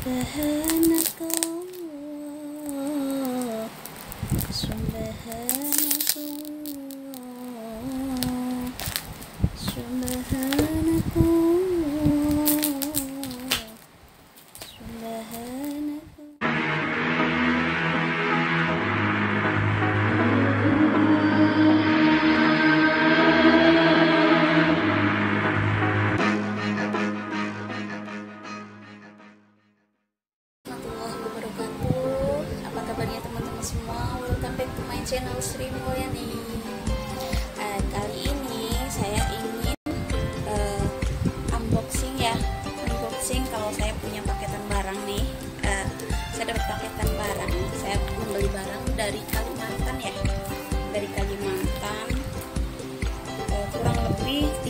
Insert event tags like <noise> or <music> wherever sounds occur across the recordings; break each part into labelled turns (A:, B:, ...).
A: सुबह न को सुबह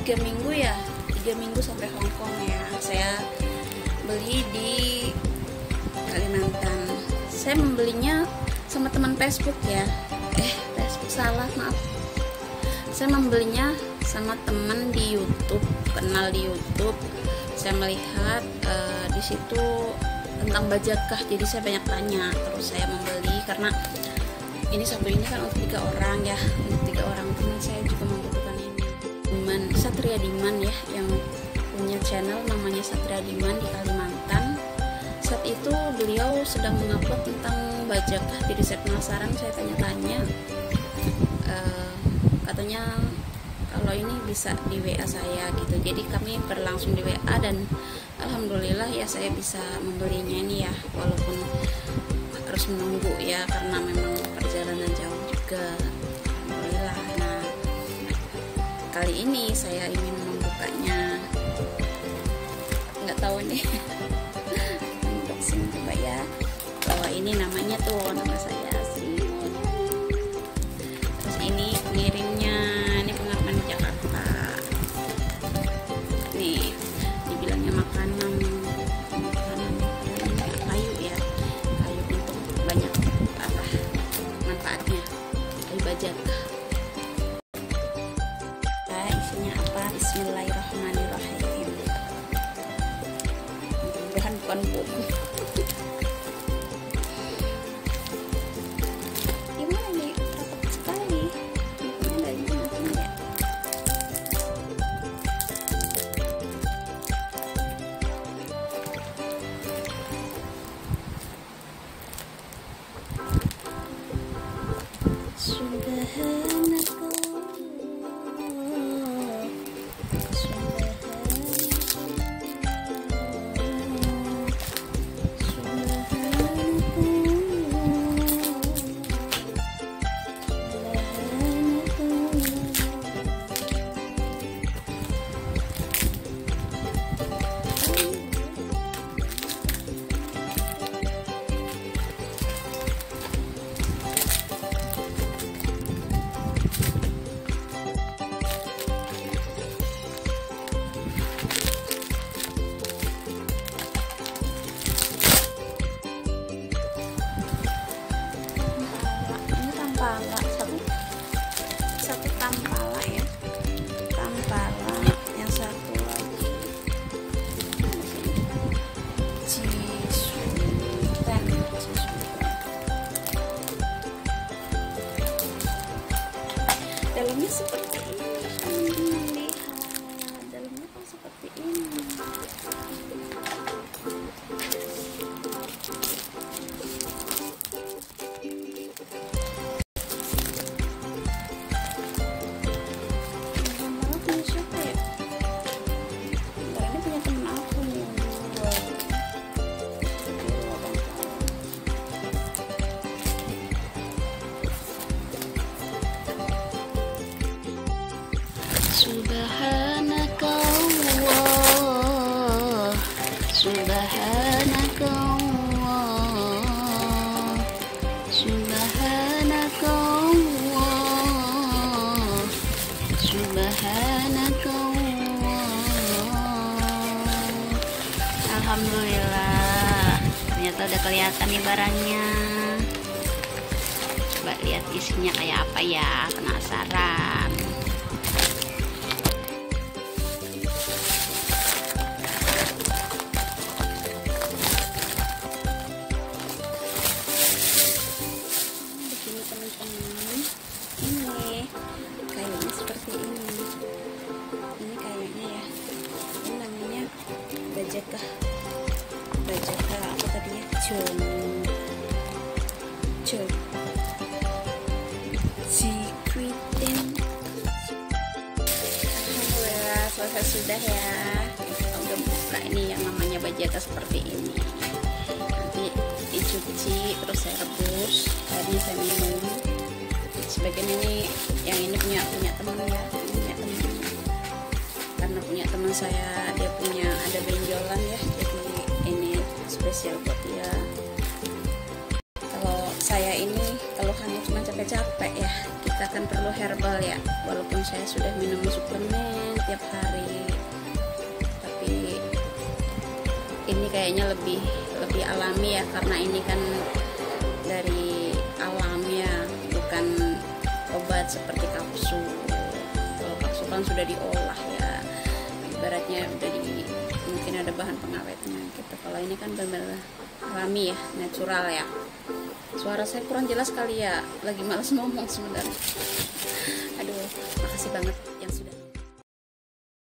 A: tiga minggu ya tiga minggu sampai Hong Kong ya Saya beli di Kalimantan. Saya membelinya sama teman Facebook ya. Eh, Facebook salah, maaf. Saya membelinya sama teman di YouTube, kenal di YouTube. Saya melihat eh, di situ tentang bajakah, jadi saya banyak tanya. Terus saya membeli karena ini satu ini kan untuk tiga orang ya, untuk tiga orang teman saya juga Satria Diman ya, yang punya channel namanya Satria Diman di Kalimantan. Saat itu beliau sedang mengupload tentang bajakah jadi saya penasaran saya tanya-tanya. Eh, katanya kalau ini bisa di WA saya gitu. Jadi kami berlangsung di WA dan alhamdulillah ya saya bisa membelinya ini ya walaupun harus menunggu ya karena memang perjalanan jauh juga kali ini saya ingin membukanya. Nggak tahu nih. <laughs> Unboxing coba ya. Bahwa ini namanya tuh nama saya Sudah hangatku Sudah tampala satu satu tampala ya. Tampala yang satu. Lagi Jisutan dalamnya seperti ini. Lihat dalamnya kok seperti ini kita udah kelihatan nih barangnya. Coba lihat isinya kayak apa ya penasaran. Begini teman-teman. Bajakah hijau Ziquitin Alhamdulillah selesai sudah ya kita udah buka ini yang namanya bajeta seperti ini nanti dicuci terus saya rebus akhirnya saya minum sebagian ini yang ini punya punya teman ya punya teman karena punya teman saya dia punya ada benjolan ya jadi spesial buat dia. Kalau saya ini keluhannya cuma capek-capek ya. Kita kan perlu herbal ya. Walaupun saya sudah minum suplemen tiap hari. Tapi ini kayaknya lebih lebih alami ya. Karena ini kan dari alam ya. Bukan obat seperti kapsul. Kalau kapsul kan sudah diolah ya. Ibaratnya udah di mungkin ada bahan pengawetnya gitu. Kalau ini kan benar-benar alami ya natural ya. Suara saya kurang jelas kali ya. Lagi males ngomong sebenarnya. Aduh makasih banget